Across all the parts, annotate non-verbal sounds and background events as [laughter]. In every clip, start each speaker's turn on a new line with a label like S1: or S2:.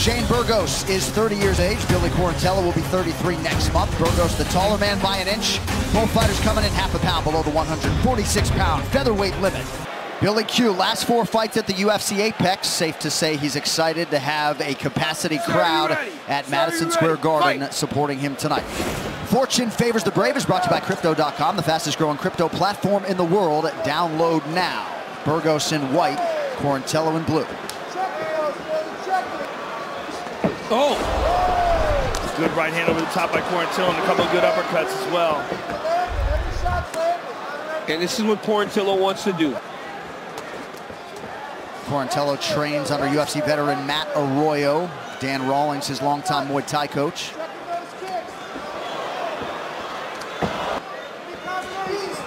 S1: Shane Burgos is 30 years of age. Billy Quarantillo will be 33 next month. Burgos, the taller man by an inch. Both fighters coming in half a pound below the 146-pound featherweight limit. Billy Q, last four fights at the UFC Apex. Safe to say he's excited to have a capacity crowd at Madison Square Garden supporting him tonight. Fortune favors the brave is brought to you by Crypto.com, the fastest growing crypto platform in the world. Download now. Burgos in white, Quarantillo in blue.
S2: Oh! Good right hand over the top by Quarantillo and a couple of good uppercuts as well.
S3: And this is what Quarantillo wants to do.
S1: Quarantillo trains under UFC veteran Matt Arroyo. Dan Rawlings, his longtime Muay Thai coach.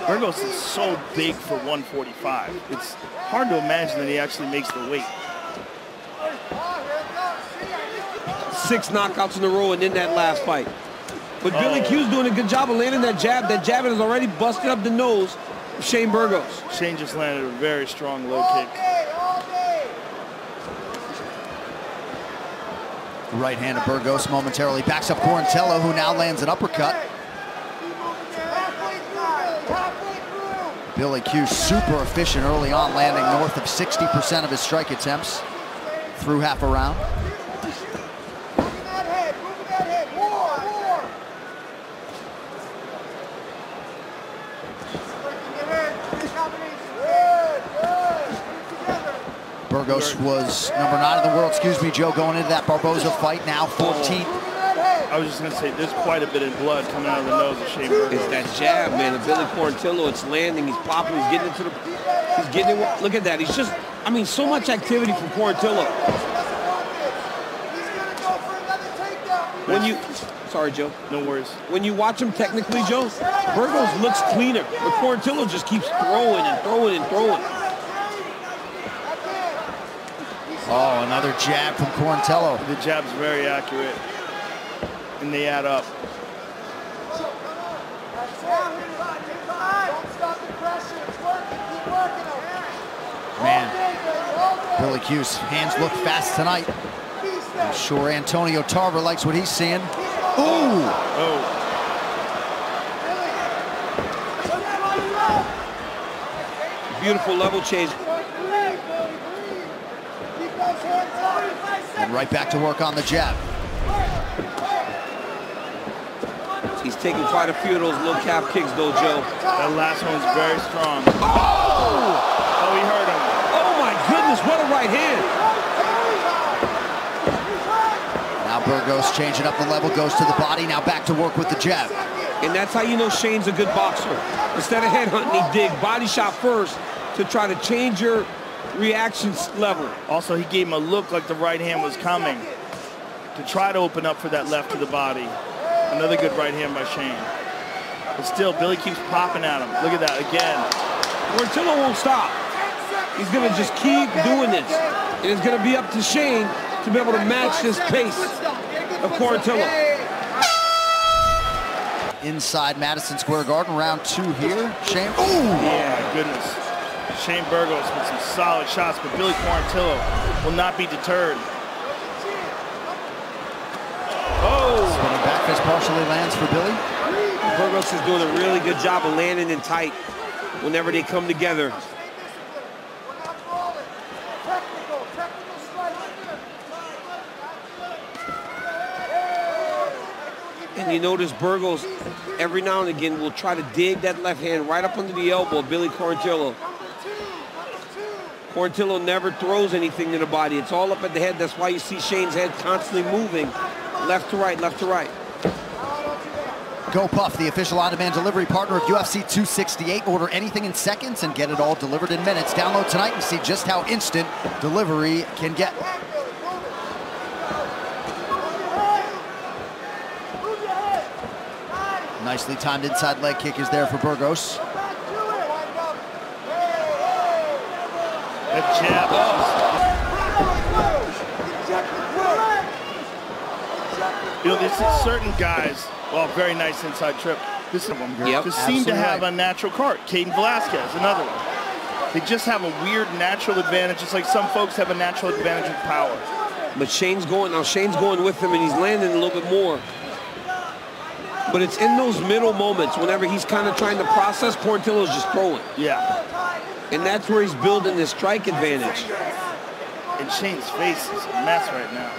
S2: Burgos is so big for 145. It's hard to imagine that he actually makes the weight.
S3: Six knockouts in a row and in that last fight. But Billy
S2: Oh.
S3: Q's doing a good job of landing that jab. That jab has already busted up the nose of Shane Burgos.
S2: Shane just landed a very strong low kick.
S1: Right hand of Burgos momentarily backs up Quarantillo, who now lands an uppercut. Billy Q super efficient early on, landing north of 60% of his strike attempts through half a round. Burgos was number nine in the world, excuse me, Joe, going into that Barboza fight, now 14th.
S2: I was just going to say, there's quite a bit of blood coming out of the nose of Shane Burgos.
S3: It's that jab, man. The Billy Quarantillo, it's landing. He's popping. He's getting into the. He's getting it. Look at that. He's just. I mean, so much activity from Quarantillo. When you. Sorry, Joe.
S2: No worries.
S3: When you watch him technically, Joe, Burgos looks cleaner, but Quarantillo just keeps throwing and throwing and throwing.
S1: Oh, another jab from Quarantillo.
S2: The jab's very accurate, and they add up.
S1: Man, Billy Q's hands look fast tonight. I'm sure Antonio Tarver likes what he's seeing. Ooh!
S2: Oh,
S3: Beautiful level change.
S1: And right back to work on the jab.
S3: He's taking quite a few of those low calf kicks, though, Joe.
S2: that last one's very strong.
S3: Oh!
S2: Oh, he hurt him.
S3: Oh my goodness, what a right hand!
S1: Now Burgos changing up the level, goes to the body, now back to work with the jab.
S3: And that's how you know Shane's a good boxer. Instead of headhunting, he dig body shot first to try to change your reactions level.
S2: Also, he gave him a look like the right hand was coming to try to open up for that left to the body. Another good right hand by Shane. But still, Billy keeps popping at him. Look at that again.
S3: Quarantillo won't stop. He's gonna just keep doing this. And it's gonna be up to Shane to be able to match this pace of Quarantillo.
S1: Inside Madison Square Garden, round two here. Shane, ooh!
S2: Yeah, goodness. Shane Burgos with some solid shots, but Billy Quarantillo will not be deterred. Oh,
S1: Spinning back fist partially lands for Billy.
S3: Burgos is doing a really good job of landing in tight whenever they come together. And you notice Burgos every now and again will try to dig that left hand right up under the elbow of Billy Quarantillo. Quarantillo never throws anything to the body. It's all up at the head. That's why you see Shane's head constantly moving left to right, left to right.
S1: Go Puff, the official on-demand delivery partner of UFC 268. Order anything in seconds and get it all delivered in minutes. Download tonight and see just how instant delivery can get. Nicely timed inside leg kick is there for Burgos.
S2: that jab. You know, there's certain guys, well, very nice inside trip. This of them
S3: Yep,
S2: just seem to have
S1: right.
S2: a natural cart. Cain Velasquez, another one. They just have a weird natural advantage, just like some folks have a natural advantage with power.
S3: But Shane's going, now Shane's going with him and he's landing a little bit more. But it's in those middle moments, whenever he's kind of trying to process, Quarantillo's just throwing.
S2: Yeah.
S3: And that's where he's building this strike advantage.
S2: And Shane's face is a mess right now.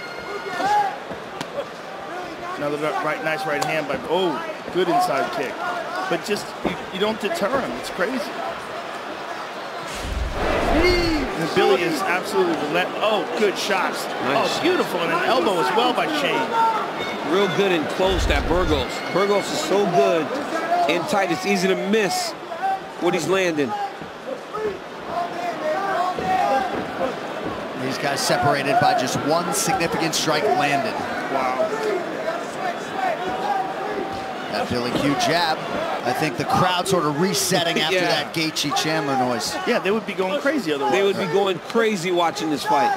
S2: Another right, nice right hand by, oh, good inside kick. But just, you, you don't deter him. It's crazy. And Billy is absolutely relentless. Oh, good shots.
S3: Nice.
S2: Oh, beautiful. And an elbow as well by Shane.
S3: Real good and close, that Burgos. Burgos is so good and tight, it's easy to miss what he's landing.
S1: These guys separated by just one significant strike landed.
S2: Wow.
S1: That Billy Q jab. I think the crowd sort of resetting after
S3: Yeah.
S1: that Gaethje Chandler noise.
S2: Yeah, they would be going crazy otherwise.
S3: They would be going crazy watching this fight.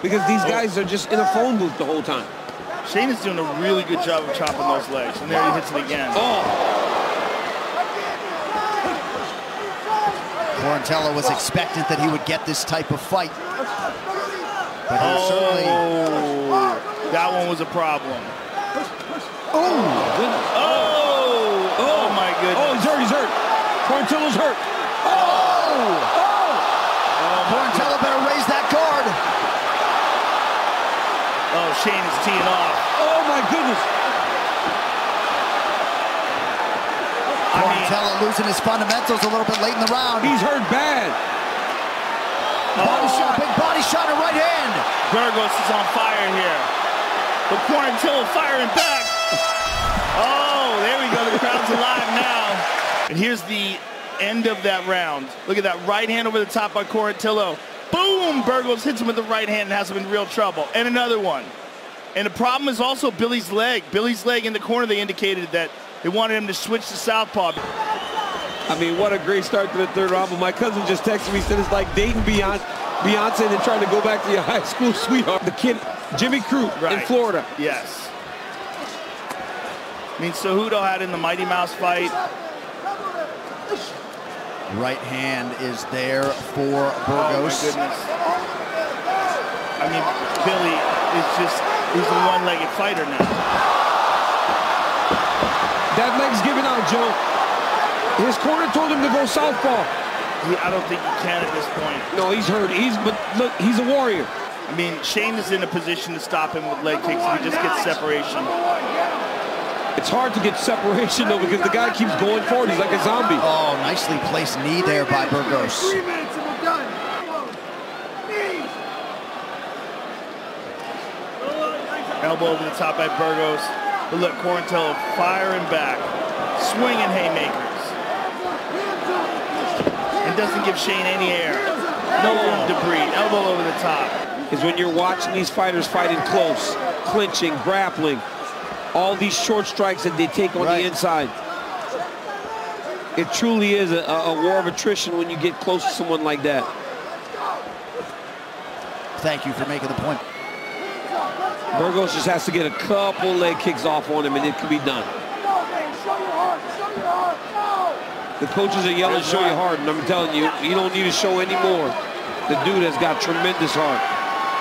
S3: Because these oh. guys are just in a phone booth the whole time.
S2: Shane is doing a really good job of chopping those legs. And there he hits it again.
S3: Oh,
S1: Quarantillo was expectant that he would get this type of fight. But he certainly...
S2: Oh, that one was a problem.
S1: Oh!
S2: Oh, oh
S3: oh my
S2: goodness.
S3: oh, he's hurt, he's hurt. Quarantillo's hurt.
S1: Quarantillo
S2: Oh, Shane is teeing off.
S3: Oh my goodness.
S2: I mean,
S1: Quarantillo losing his fundamentals a little bit late in the round.
S3: He's hurt bad.
S1: Oh, body
S2: oh,
S1: shot, big body shot, and right hand.
S2: Burgos is on fire here. But Quarantillo firing back. Oh, there we go. The crowd's alive now. And here's the end of that round. Look at that right hand over the top by Quarantillo. Boom! Burgos hits him with the right hand and has him in real trouble. And another one. And the problem is also Billy's leg. Billy's leg in the corner, they indicated that they wanted him to switch to southpaw.
S3: I mean, what a great start to the third round. But my cousin just texted me, said it's like dating Beyonce, Beyonce and trying to go back to your [laughs] high school sweetheart. The kid, Jimmy Crute in Florida.
S2: Yes. I mean, Cejudo had in the Mighty Mouse fight.
S1: Right hand is there for
S2: Oh, my
S1: Burgos.
S2: goodness. I mean, Billy is just, he's a one-legged fighter now.
S3: That leg's giving out, Joe. His corner told him to go southpaw.
S2: He, I don't think he can at this point.
S3: No, he's hurt. He's but look, he's a warrior.
S2: I mean, Shane is in a position to stop him with leg kicks if he just gets separation.
S3: It's hard to get separation though because the guy keeps going forward. He's like a zombie.
S1: Oh, nicely placed knee there by Burgos.
S2: Elbow over the top by Burgos. But look, Quarantillo firing back, swinging haymakers. And doesn't give Shane any air. No room to breathe. Elbow over the top.
S3: Is when you're watching these fighters fighting close, clinching, grappling, all these short strikes that they take on
S1: Right.
S3: the inside. It truly is a, a war of attrition when you get close to someone like that.
S1: Thank you for making the point.
S3: Burgos just has to get a couple leg kicks off on him and it can be done. The coaches are yelling, show your heart, and I'm telling you, you don't need to show any more. The dude has got tremendous heart.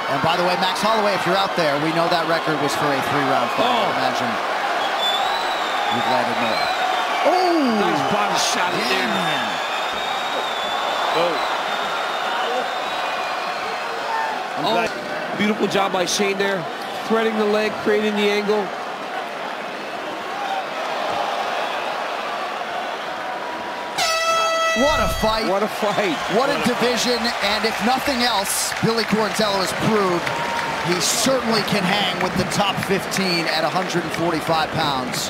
S1: And by the way, Max Holloway, if you're out there, we know that record was for a three-round fight.
S3: Oh.
S1: Imagine you've landed more. Oh!
S3: Nice body shot in
S1: Yeah,
S3: there.
S2: Oh.
S3: Oh, beautiful job by Shane there. Threading the leg, creating the angle.
S1: What a fight.
S3: What a fight.
S1: What a division, and if nothing else, Billy Quarantillo has proved he certainly can hang with the top 15 at 145 pounds.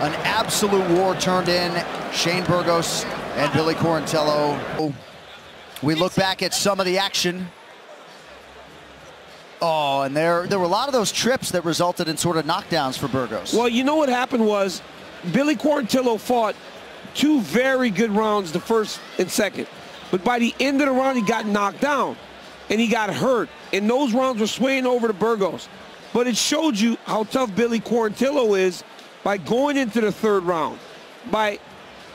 S1: An absolute war turned in. Shane Burgos and Billy Quarantillo. We look back at some of the action. Oh, and there there were a lot of those trips that resulted in sort of knockdowns for Burgos.
S3: Well, you know what happened was Billy Quarantillo fought two very good rounds, the first and second. But by the end of the round, he got knocked down and he got hurt. And those rounds were swaying over to Burgos. But it showed you how tough Billy Quarantillo is by going into the third round, by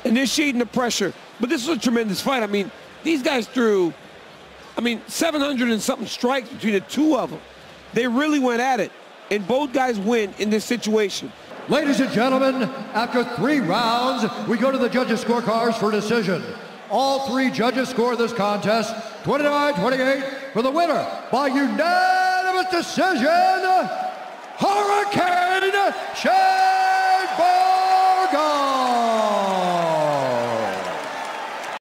S3: initiating the pressure. But this was a tremendous fight. I mean, these guys threw I mean, 700 and something strikes between the two of them. They really went at it, and both guys win in this situation.
S4: Ladies and gentlemen, after three rounds, we go to the judges' scorecards for decision. All three judges score this contest 29-28 for the winner by unanimous decision, Hurricane!